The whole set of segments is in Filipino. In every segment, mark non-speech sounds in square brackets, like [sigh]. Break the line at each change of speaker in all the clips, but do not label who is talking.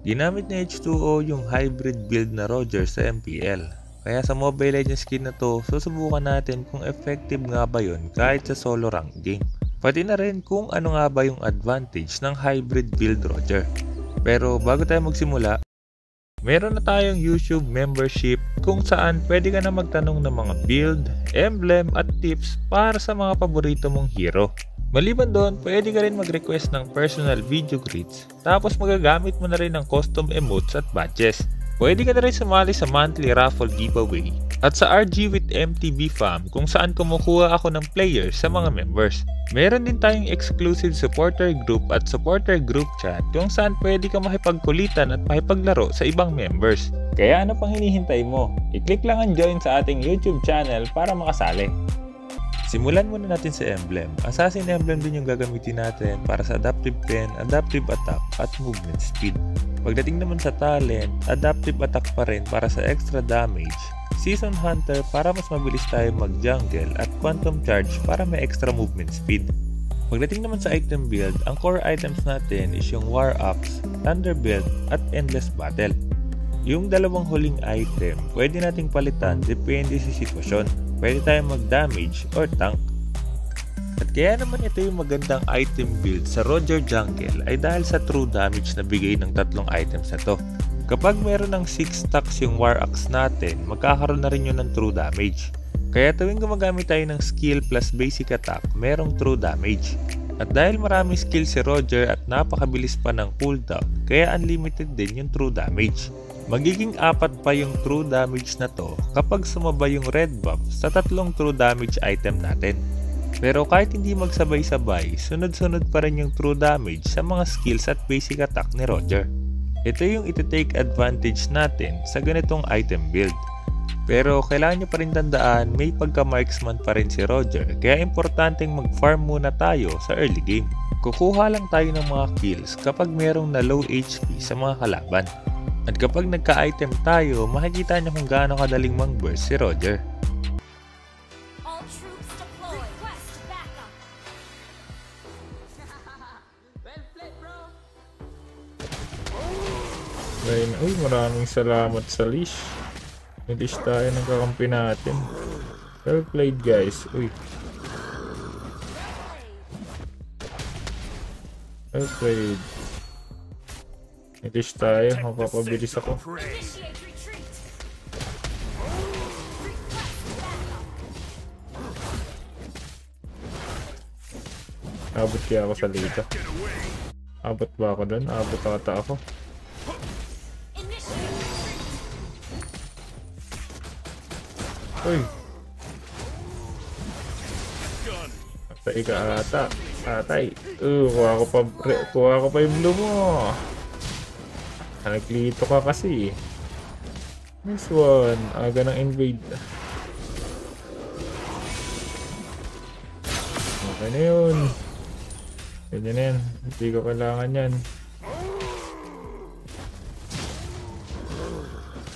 Ginamit ni H2O yung hybrid build na Roger sa MPL. Kaya sa Mobile Legends skin na to, susubukan natin kung effective nga ba yun kahit sa solo rank game. Pati na rin kung ano nga ba yung advantage ng hybrid build Roger. Pero bago tayo magsimula, meron na tayong YouTube membership kung saan pwede ka na magtanong ng mga build, emblem at tips para sa mga paborito mong hero. Maliban doon, pwede ka rin mag-request ng personal video greets tapos magagamit mo na rin ng custom emotes at badges. Pwede ka na rin sumali sa monthly raffle giveaway at sa RG with MTV Fam kung saan kumukuha ako ng players sa mga members. Meron din tayong exclusive supporter group at supporter group chat kung saan pwede ka makipagkulitan at makipaglaro sa ibang members. Kaya ano pang hinihintay mo? I-click lang ang join sa ating YouTube channel para makasali. Simulan muna natin sa emblem. Assassin emblem din yung gagamitin natin para sa adaptive pen, adaptive attack at movement speed. Pagdating naman sa talent, adaptive attack pa rin para sa extra damage, season hunter para mas mabilis tayo mag-jungle at quantum charge para may extra movement speed. Pagdating naman sa item build, ang core items natin is yung War Axe, Thunder Belt at Endless Battle. Yung dalawang huling item, pwede nating palitan depende sa sitwasyon pwede tayong mag-damage or tank. At kaya naman ito yung magandang item build sa Roger Jungle ay dahil sa true damage na bigay ng tatlong items na to. Kapag meron ng 6 stacks yung War Axe natin, magkakaroon na rin yun ng true damage. Kaya tuwing gumagamit tayo ng skill plus basic attack, merong true damage. At dahil marami skill si Roger at napakabilis pa ng cooldown, kaya unlimited din yung true damage. Magiging apat pa yung true damage na to kapag sumabay yung red buff sa tatlong true damage item natin. Pero kahit hindi magsabay-sabay, sunod-sunod pa rin yung true damage sa mga skills at basic attack ni Roger. Ito yung iti-take advantage natin sa ganitong item build. Pero kailangan nyo pa rin tandaan may pagka-marksman pa rin si Roger kaya importanteng mag-farm muna tayo sa early game. Kukuha lang tayo ng mga kills kapag merong na low HP sa mga kalaban. At kapag nagka-item tayo, makikita niyo kung gaano kadaling mang-burst si Roger. [laughs]
Ayun, uy, maraming salamat sa leash. May leash tayo ng kakampi natin. Well played guys. Uy. Well played. Leash tayo. Mapapabilis ako. Abot kaya ako sa lito. Abot ba ako doon? Abot ata ako. Uy! Patay ka ata. Patay. Uh, kuha ko pa, kuha ko pa yung blue mo. Naglito ka kasi. Nice one. Aga ng invade. Okay na yun. Na yan. Hindi ko kailangan yan.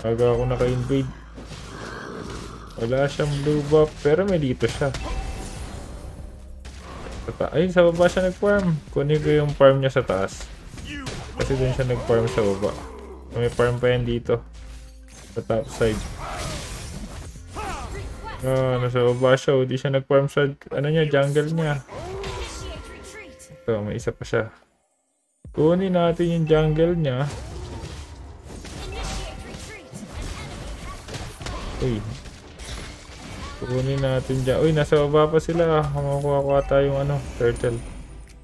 Aga ako naka-invade. Wala siyang blue buff, pero may dito siya. Ay, sa baba siya nag-farm. Kunin ko yung farm niya sa taas. Kasi dun siya nag-farm sa baba. May farm pa yan dito. Sa top side. Ah, nasa baba siya. Hindi siya nag-farm sa ano niya, jungle niya. Ito, may isa pa siya. Kunin natin yung jungle niya. Uy. Kukunin natin dyan. Uy, nasa baba pa sila. Kamakuha ko ata yung ano, turtle.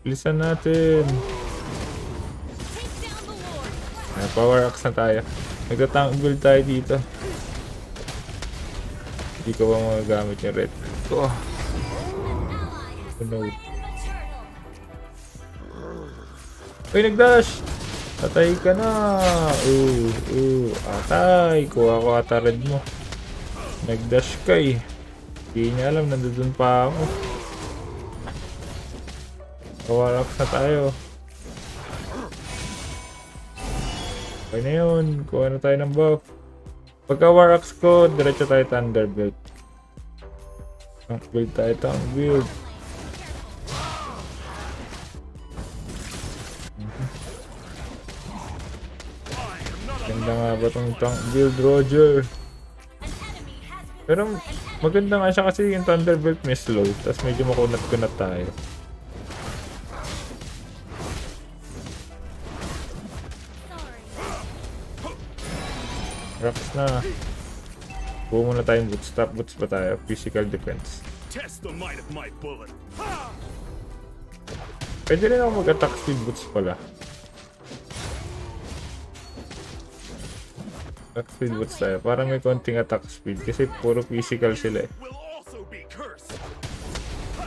Bilisan natin. Power axe na tayo. Nagtatank build tayo dito. Hindi ko pa magagamit yung red. Oh,
the turtle.
Uy, nag-dash! Patay ka na! Uh, uh, atay! Kuha ko ata red mo. Nag-dash ka eh. Hindi niya alam, nandun pa ako. Power axe na tayo. Okay na yun. Kuha na tayo ng buff. Pagka war axe ko, diretso tayo Thunderbolt. Tank build tayo, tank build. Ganda nga ba tong tank build, Roger? Pero maganda nga siya kasi yung Thunderbolt may slow, tapos medyo makunat-kunat tayo. Rax na. Buo muna tayong boots. Top boots pa tayo. Physical defense.
Test the might of my bullet.
Pwede rin ako mag-attack speed boots pala. Attack speed boots tayo. Para may konting attack speed. Kasi puro physical sila eh.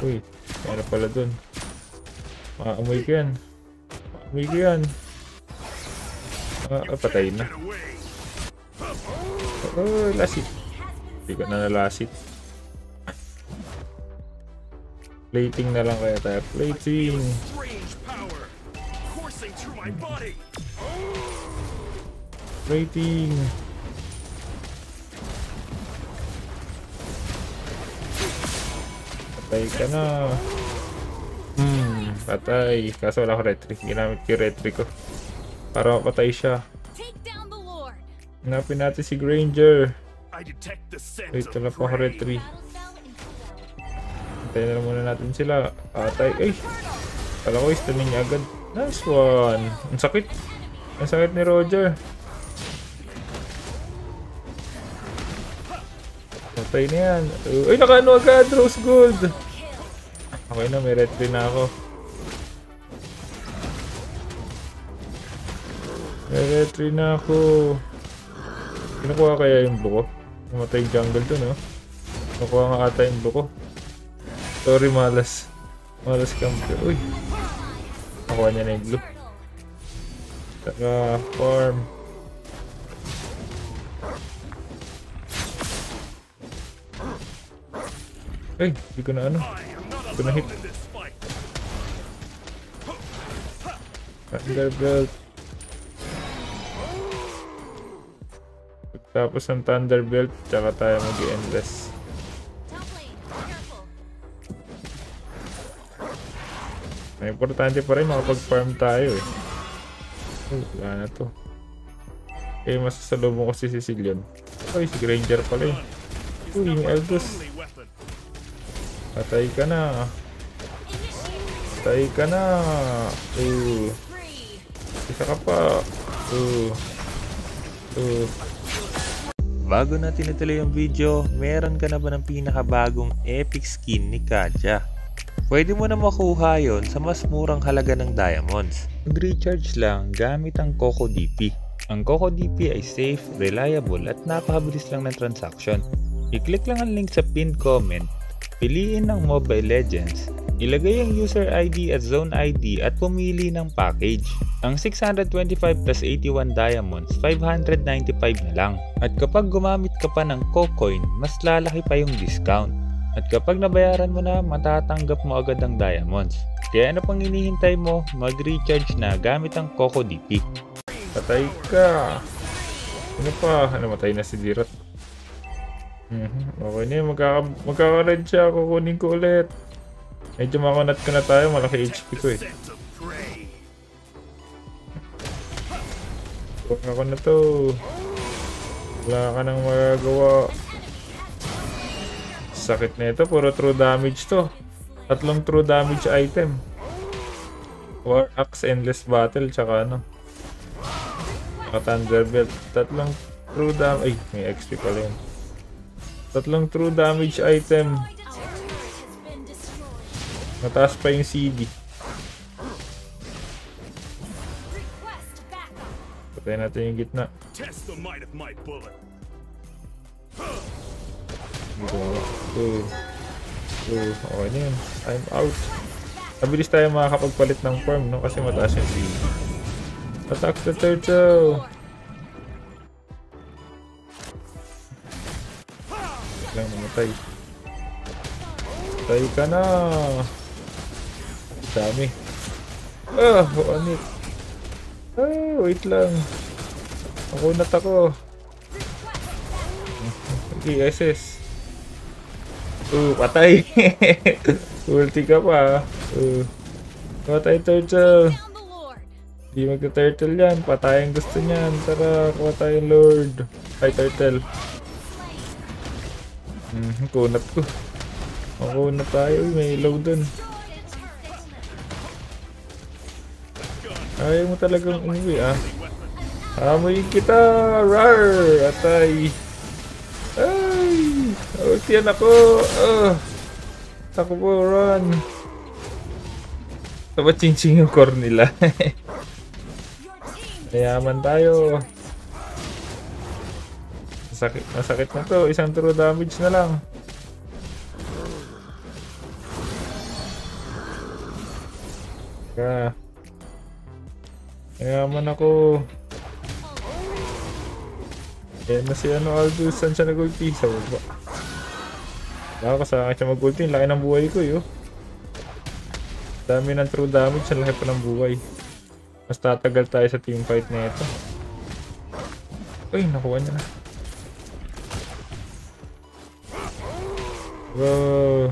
Uy, meron pala dun. Maamoy ko yan. Maamoy ko yan. Ah, ah, patay na. Oh, lasit. Hindi ko na nalasit. Plating na lang kaya tayo. Plating. Plating. Patay ka na. Hmm, patay. Kaso wala ko retry. Ginamit ko yung retry ko. Para mapatay siya. Hanapin natin si Granger. Wait, wala pa ako retry. Antayin na lang muna natin sila. Atay. Ay! Kala ko istanin niya agad. Nice one. Ang sakit. Ang sakit ni Roger. Patay na yan. Uh, Ay, nakaano agad. Rose Gold. Okay na, may retry na ako. May retry na ako. Kinukuha kaya yung blue ko? Namatay yung jungle dun, no? Nakuha nga ata yung blue ko. Sorry, malas. Malas camper. Uy, nakuha niya na yung blue. Saka, farm. Ay, hindi ko na ano.
I am not
Gonna hit. Thunder Belt. Tapos ng Thunder Belt, tsaka tayo mag-endless. May importante pa rin makapag-farm tayo eh. Uy, wala na to. Eh, masasalubong ko si Sicilian. Uy, si Granger pala eh. Uy, may Eldus. Patay ka na. Patay ka na. Uh, isa ka pa. Uh, uh,
Bago natin ituloy yung video, meron ka na ba ng pinakabagong epic skin ni Katya? Pwede mo na makuha yon sa mas murang halaga ng diamonds. Mag-recharge lang gamit ang Coco DP. Ang Coco DP ay safe, reliable at napakabilis lang ng transaction. I-click lang ang link sa pinned comment, piliin ng Mobile Legends, ilagay ang user ID at zone ID at pumili ng package. Ang 625 plus 81 diamonds, 595 na lang. At kapag gumamit ka pa ng Cocoin, mas lalaki pa yung discount. At kapag nabayaran mo na, matatanggap mo agad ang diamonds. Kaya ano pang hinihintay mo, mag-recharge na gamit ang Coco DP.
patay ka. Ano pa? Namatay na si Dirot. Mhm, Okay na yun. Magkaka magkaka-red siya. Kukunin ko ulit. Medyo makunat ko na tayo. Malaki HP ko eh.
Scent of prey.
Kuha ko na to. Wala ka nang magagawa. Sakit na ito. Puro true damage to. Tatlong true damage item. War Axe, Endless Battle, tsaka ano. Tsaka Thunderbelt. Tatlong true damage. Ay, may XP pala yun. Tatlong true damage item. Mataas pa yung CD. Patay natin yung gitna. Ako. Uh, uh, okay na yun. I'm out. Mabilis tayo makakapagpalit ng form, no? Kasi mataas yung CD. Attack the turtle! Lang namatay. Patay ka na! Dami. Ah! Wanit. Ah, wait lang. Nakunat ako. Sige, SS. Uh, patay. [laughs] Ulti ka pa. Uh, patay turtle.
Down the Lord.
Di magta-turtle yan. Patayang gusto niyan. Tara, kuha tayong Lord. Ay, turtle. Mhm, kunat ko. Makunat tayo. May ilaw dun. Ayaw mo talagang umuwi ah. Amoy kita! Rar! Atay! Ay! Ultian ako! Ah! Ako po, run! Dapat ching yung core nila. [laughs] Mayaman tayo. Masakit, masakit na to. Isang true damage na lang. Ka. Mayaman ako. Yan na si ano Aldous. Saan siya nag-ulti? Sa baba. Baka sa akin siya mag-ulti. Laki ng buhay ko yun. Dami ng true damage. Ang laki pa ng buhay. Mas tatagal tayo sa team fight na ito. Uy, nakuha niya na. Bro.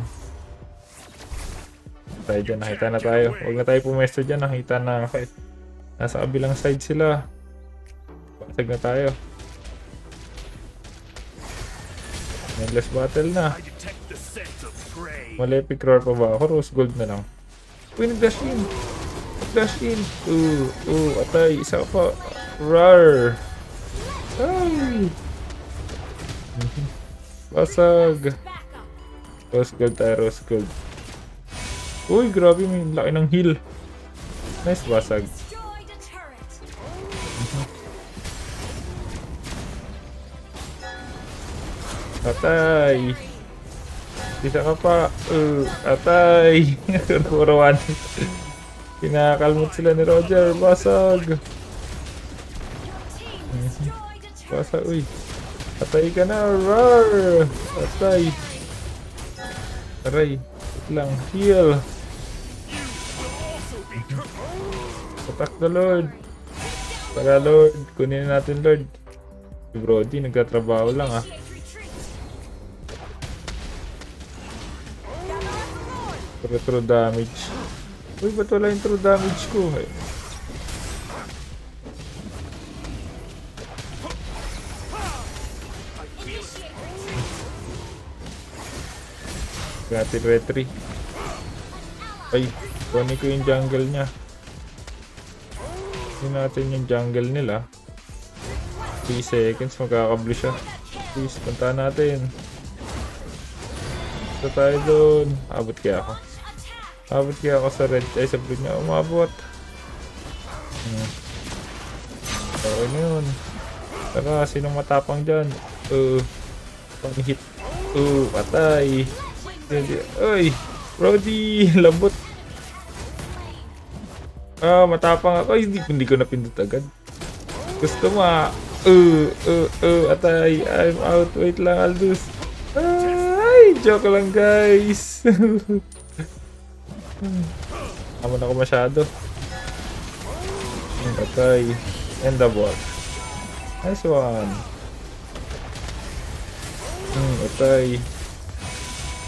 Tayo dyan, nakita na tayo. Huwag na tayo pumesto dyan, nakita na eh. Nasa kabilang side sila. Basag na tayo. Endless battle na. Malepic roar pa ba ako? Rose gold na lang. Uy, nag-dash in. Nag-dash in. Oo, oo, atay. Isa pa. Roar. Ay. [laughs] Basag. Rose gold tayo, rose gold. Uy, grabe. May laki ng heal. Nice basag. Atay. Isa ka pa. Uh, atay. [laughs] Puro one. Kinakalmot sila ni Roger. Basag. Basag. Uy. Atay ka na. Roar. Atay. Aray. Lang. Heal. Attack the Lord. Tara Lord. Kunin na natin Lord. Si Brody nagkatrabaho lang ah. Pero true damage. Uy, ba't wala yung true damage ko? Ay. Natin retry. Ay, kunin ko yung jungle niya. Kunin natin yung jungle nila. 3 seconds, magkakablo siya. Please, punta natin. Punta tayo doon. Abot kaya ako. Abot kaya ako sa red. Ay, sa blue niya. Umabot. Hmm. Okay na yun. Tara, sinong matapang dyan? Uh, pang hit. Uh, patay. Uy! Brody! [laughs] Lambot! Ah, matapang ako. Ay, hindi, hindi ko napindot agad. Gusto mo. Uh, uh, uh, atay. I'm out. Wait lang, Aldous. Ay, joke lang guys. [laughs] Amon ako masyado. Hmm, Atay. And the ball. Nice one. Hmm, atay.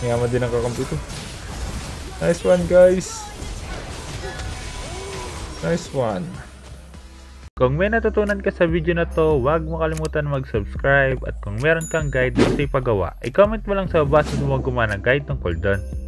Yaman din ang kakampi ko. Nice one, guys. Nice one.
Kung may natutunan ka sa video na to, huwag mo kalimutan mag-subscribe at kung meron kang guide sa paggawa, i-comment mo lang sa baba sa sumagawa ng guide tungkol doon.